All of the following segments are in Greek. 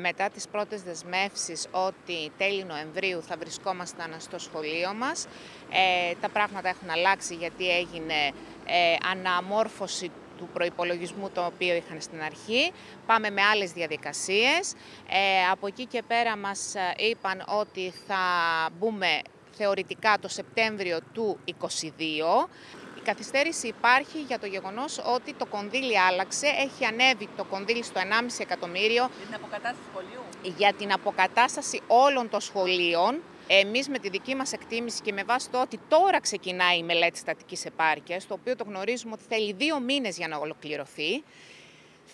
Μετά τις πρώτες δεσμεύσεις ότι τέλη Νοεμβρίου θα βρισκόμασταν στο σχολείο μας, ε, τα πράγματα έχουν αλλάξει γιατί έγινε ε, αναμόρφωση του προϋπολογισμού το οποίο είχαν στην αρχή. Πάμε με άλλες διαδικασίες. Ε, από εκεί και πέρα μας ε, είπαν ότι θα μπούμε θεωρητικά το Σεπτέμβριο του 2022 καθυστέρηση υπάρχει για το γεγονός ότι το κονδύλι άλλαξε, έχει ανέβει το κονδύλι στο 1,5 εκατομμύριο. Για την αποκατάσταση σχολείου. Για την αποκατάσταση όλων των σχολείων. Εμείς με τη δική μας εκτίμηση και με βάση το ότι τώρα ξεκινάει η μελέτη στατικής επάρκειας, το οποίο το γνωρίζουμε ότι θέλει δύο μήνες για να ολοκληρωθεί,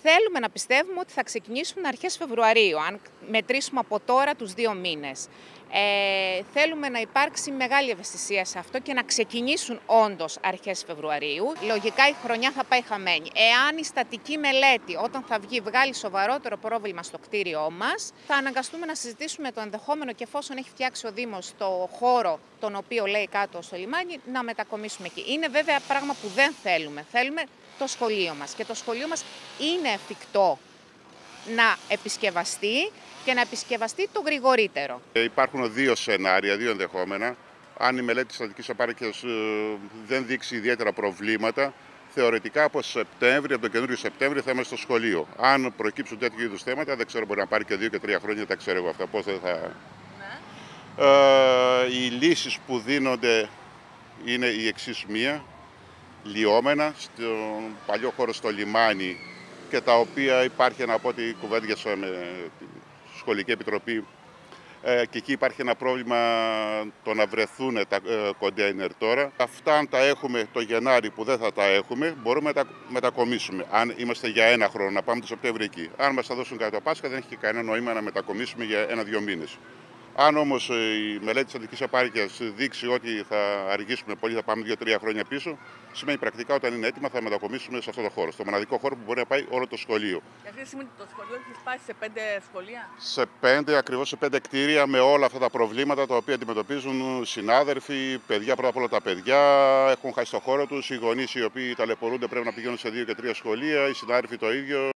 θέλουμε να πιστεύουμε ότι θα ξεκινήσουν αρχές Φεβρουαρίου, αν μετρήσουμε από τώρα τους δύο μήνες. Ε, θέλουμε να υπάρξει μεγάλη ευαισθησία σε αυτό και να ξεκινήσουν όντως αρχές Φεβρουαρίου. Λογικά η χρονιά θα πάει χαμένη. Εάν η στατική μελέτη όταν θα βγει βγάλει σοβαρότερο πρόβλημα στο κτίριό μας, θα αναγκαστούμε να συζητήσουμε το ενδεχόμενο και εφόσον έχει φτιάξει ο Δήμος το χώρο τον οποίο λέει κάτω στο λιμάνι, να μετακομίσουμε εκεί. Είναι βέβαια πράγμα που δεν θέλουμε. Θέλουμε το σχολείο μας και το σχολείο μας είναι εφικτό να επισκευαστεί και να επισκευαστεί το γρηγορύτερο. Ε, υπάρχουν δύο σενάρια, δύο ενδεχόμενα. Αν η μελέτη της στατικής επάρκειας ε, δεν δείξει ιδιαίτερα προβλήματα, θεωρητικά από Σεπτέμβριο, από τον καινούριο Σεπτέμβριο θα είμαστε στο σχολείο. Αν προκύψουν τέτοιου είδους θέματα, δεν ξέρω, μπορεί να πάρει και δύο και τρία χρόνια, τα ξέρω εγώ αυτά. Πώς θα... Ναι. Ε, οι λύσεις που δίνονται είναι η εξής μία. Λιώμενα, στον παλιό χώρο στο λιμάνι και τα οποία υπάρχει να πω ότι κουβέντιασα με τη Σχολική Επιτροπή ε, και εκεί υπάρχει ένα πρόβλημα το να βρεθούν τα ε, κοντέινερ τώρα. Αυτά αν τα έχουμε το Γενάρη που δεν θα τα έχουμε, μπορούμε να τα μετακομίσουμε. Αν είμαστε για ένα χρόνο, να πάμε το Σεπτέμβριο εκεί. Αν μας τα δώσουν κατά το Πάσχα, δεν έχει κανένα νόημα να μετακομίσουμε για ένα-δύο μήνες. Αν όμως ε, η μελέτη της αντική επάρκειας δείξει ότι θα αργήσουμε πολύ, θα πάμε δύο-τρία χρόνια πίσω, σημαίνει πρακτικά όταν είναι έτοιμα θα μετακομίσουμε σε αυτό το χώρο. Στο μοναδικό χώρο που μπορεί να πάει όλο το σχολείο. Και αυτή τη στιγμή το σχολείο έχει σπάσει σε πέντε σχολεία; Σε πέντε, ακριβώς σε πέντε κτίρια με όλα αυτά τα προβλήματα τα οποία αντιμετωπίζουν συνάδελφοι, παιδιά, πρώτα απ' όλα τα παιδιά έχουν χάσει το χώρο τους, οι γονείς οι οποίοι ταλαιπωρούνται πρέπει να πηγαίνουν σε δύο και τρία σχολεία, οι συνάδελφοι το ίδιο.